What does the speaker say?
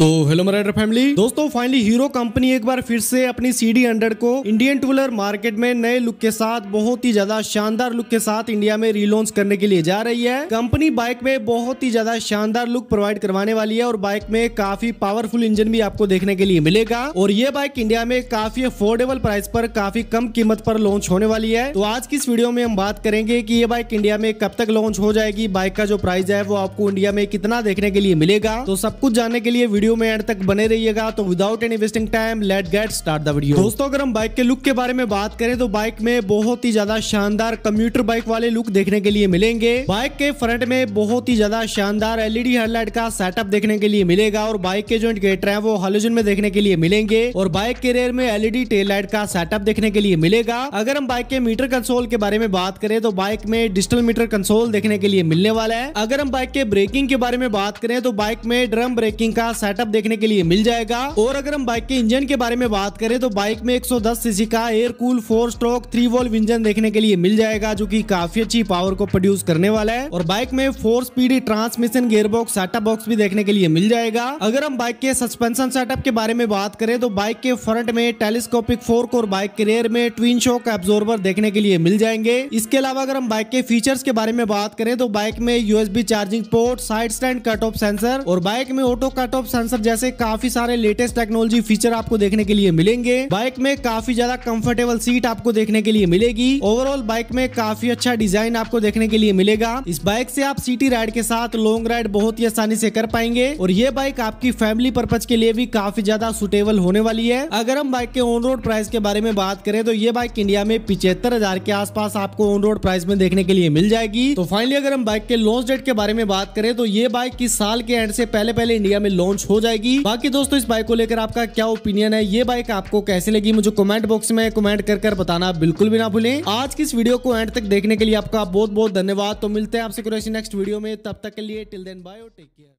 तो हेलो मराइडर फैमिली दोस्तों फाइनली हीरो कंपनी एक बार फिर से अपनी सी डी हंड्रेड को इंडियन टू व्हीलर मार्केट में नए लुक के साथ, बहुत ही ज़्यादा शानदार लुक के साथ इंडिया में रीलॉन्च करने के लिए जा रही है। कंपनी बाइक में बहुत ही ज़्यादा शानदार लुक प्रोवाइड करवाने वाली है और बाइक में काफ़ी पावरफुल इंजन भी आपको देखने के लिए मिलेगा। और ये बाइक इंडिया में काफ़ी अफोर्डेबल प्राइस पर, काफ़ी कम कीमत पर लॉन्च होने वाली है। तो आज की इस वीडियो में हम बात करेंगे की ये बाइक इंडिया में कब तक लॉन्च हो जाएगी। बाइक का जो प्राइस है, वो आपको इंडिया में कितना देखने के लिए मिलेगा। तो सब कुछ जानने के लिए वीडियो वीडियो में एंड तक बने रहिएगा। तो without any wasting time let get start the video दोस्तों, अगर हम बाइक के लुक के बारे में बात करें तो बाइक में बहुत ही ज़्यादा शानदार कम्यूटर बाइक वाले लुक देखने के लिए मिलेंगे। बाइक के फ्रंट में बहुत ही ज़्यादा शानदार एलईडी हेडलाइट का सेटअप देखने के लिए मिलेगा और बाइक के जो इंडिकेटर है, वो हालोजन में देखने के लिए मिलेंगे और बाइक के रेयर में एलईडी टेल लाइट का सेटअप देखने के लिए मिलेगा। अगर हम बाइक के मीटर कंसोल के बारे में बात करें तो बाइक में डिजिटल मीटर कंसोल देखने के लिए मिलने वाला है। अगर हम बाइक के ब्रेकिंग के बारे में बात करें तो बाइक में ड्रम ब्रेकिंग का सेटअप देखने के लिए मिल जाएगा। और अगर हम बाइक के इंजन के बारे में बात करें तो बाइक में 110 सीसी का air cool four stroke three valve engine देखने के लिए मिल जाएगा, जो कि काफ़ी अच्छी पावर को प्रोड्यूस करने वाला है। और बाइक में four speed transmission gear box setup box भी देखने के लिए मिल जाएगा। अगर हम बाइक के सस्पेंशन सेटअप के बारे में बात करें तो बाइक के फ्रंट में टेलीस्कोपिक फोर्क और बाइक के रेयर में ट्विन शॉक एब्जॉर्बर देखने के लिए मिल जाएँगे। इसके अलावा अगर हम बाइक के फीचर्स के बारे में बात करें तो बाइक में USB charging port side stand cut off sensor और बाइक में ऑटो कट ऑफ़ जैसे काफ़ी सारे लेटेस्ट टेक्नोलॉजी फीचर आपको देखने के लिए मिलेंगे। बाइक में काफ़ी ज़्यादा कंफर्टेबल सीट आपको देखने के लिए मिलेगी। ओवरऑल बाइक में काफ़ी अच्छा डिज़ाइन आपको देखने के लिए मिलेगा। इस बाइक से आप सिटी राइड के साथ लॉन्ग राइड बहुत ही आसानी से कर पाएँगे। और ये बाइक आपकी फैमिली पर्पज के लिए भी काफ़ी ज़्यादा सुटेबल होने वाली है। अगर हम बाइक के ऑन रोड प्राइस के बारे में बात करें तो ये बाइक इंडिया में पिछहत्तर हज़ार के आसपास आपको ऑन रोड प्राइस में देखने के लिए मिल जाएगी। तो फाइनली अगर हम बाइक के लॉन्च डेट के बारे में बात करें तो ये बाइक किस साल के एंड से पहले पहले इंडिया में लॉन्च हो जाएगी। बाकी दोस्तों, इस बाइक को लेकर आपका क्या ओपिनियन है? ये बाइक आपको कैसे लगी? मुझे कमेंट बॉक्स में कमेंट कर कर बताना बिल्कुल भी ना भूलें। आज की इस वीडियो को एंड तक देखने के लिए आपका बहुत बहुत धन्यवाद। तो मिलते हैं आपसे नेक्स्ट वीडियो में। तब तक के लिए till then bye take care